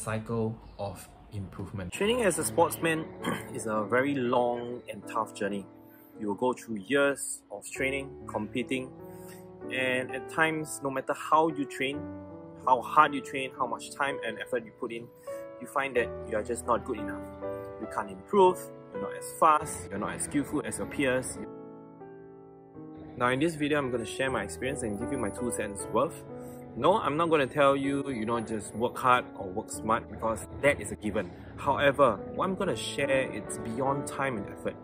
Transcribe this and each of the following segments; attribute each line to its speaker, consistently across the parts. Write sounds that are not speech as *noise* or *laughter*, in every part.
Speaker 1: cycle of improvement.
Speaker 2: Training as a sportsman *clears throat* is a very long and tough journey. You will go through years of training, competing, and at times, no matter how you train, how hard you train, how much time and effort you put in, you find that you are just not good enough. You can't improve, you're not as fast, you're not as skillful as your peers. Now in this video, I'm going to share my experience and give you my two cents worth. No, I'm not going to tell you, you know, just work hard or work smart because that is a given. However, what I'm going to share, it's beyond time and effort.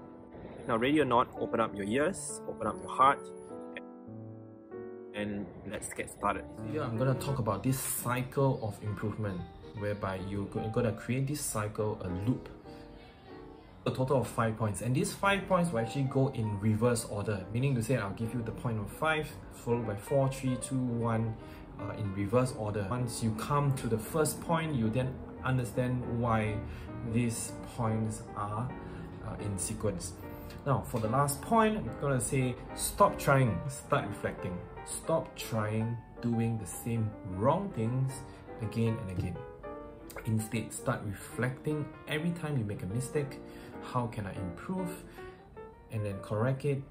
Speaker 2: Now, ready or not, open up your ears, open up your heart, and let's get started.
Speaker 1: Here I'm going to talk about this cycle of improvement whereby you're going to create this cycle, a loop a total of five points and these five points will actually go in reverse order meaning to say I'll give you the point of five followed by four three two one uh, in reverse order once you come to the first point you then understand why these points are uh, in sequence now for the last point I'm gonna say stop trying start reflecting stop trying doing the same wrong things again and again Instead, start reflecting every time you make a mistake. How can I improve? And then correct it,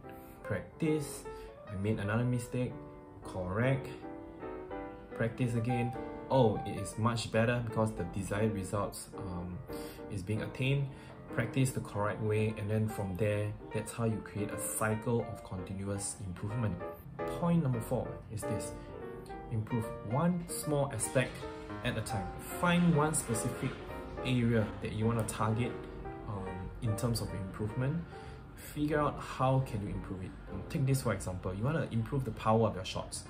Speaker 1: practice. I made another mistake, correct, practice again. Oh, it is much better because the desired results um, is being attained. Practice the correct way and then from there, that's how you create a cycle of continuous improvement. Point number four is this. Improve one small aspect at a time. Find one specific area that you want to target um, in terms of improvement. Figure out how can you improve it. Take this for example, you want to improve the power of your shots.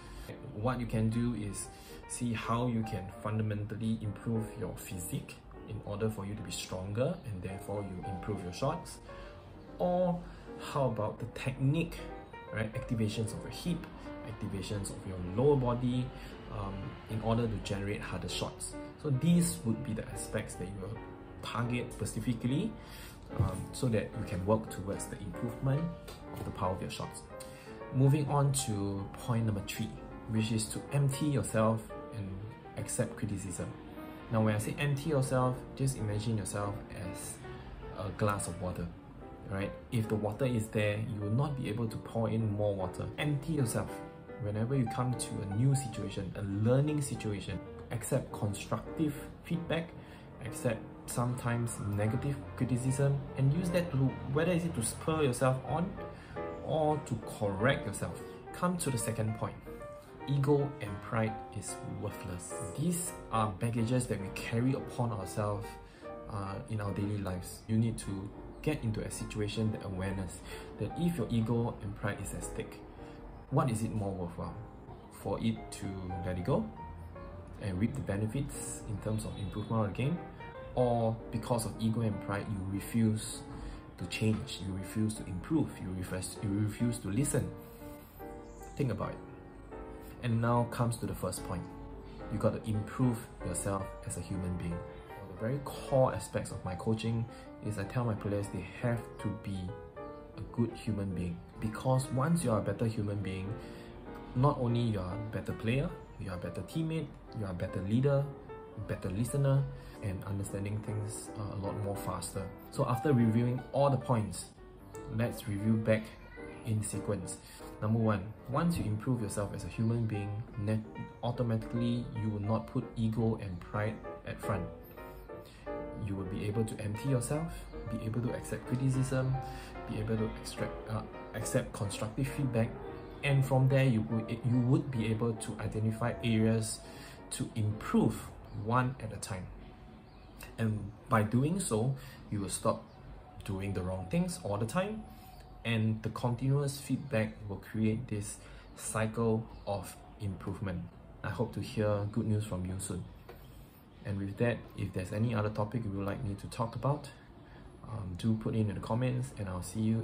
Speaker 1: What you can do is see how you can fundamentally improve your physique in order for you to be stronger and therefore you improve your shots. Or how about the technique, right? Activations of your hip, activations of your lower body, um, in order to generate harder shots. So these would be the aspects that you will target specifically um, so that you can work towards the improvement of the power of your shots. Moving on to point number three, which is to empty yourself and accept criticism. Now when I say empty yourself, just imagine yourself as a glass of water right? If the water is there, you will not be able to pour in more water. Empty yourself whenever you come to a new situation, a learning situation, accept constructive feedback, accept sometimes negative criticism, and use that to whether is it to spur yourself on or to correct yourself. Come to the second point. Ego and pride is worthless. These are baggages that we carry upon ourselves uh, in our daily lives. You need to get into a situation, that awareness that if your ego and pride is at stake, what is it more worthwhile? For it to let it go and reap the benefits in terms of improvement of the game, or because of ego and pride, you refuse to change, you refuse to improve, you refuse, you refuse to listen. Think about it. And now comes to the first point. You got to improve yourself as a human being. The very core aspects of my coaching is I tell my players they have to be a good human being because once you are a better human being not only you are a better player you are a better teammate you are a better leader better listener and understanding things uh, a lot more faster. So after reviewing all the points let's review back in sequence. Number one once you improve yourself as a human being automatically you will not put ego and pride at front. You will be able to empty yourself be able to accept criticism be able to extract, uh, accept constructive feedback and from there you you would be able to identify areas to improve one at a time. And by doing so you will stop doing the wrong things all the time and the continuous feedback will create this cycle of improvement. I hope to hear good news from you soon. And with that if there's any other topic you would like me to talk about um, do put in, in the comments and I'll see you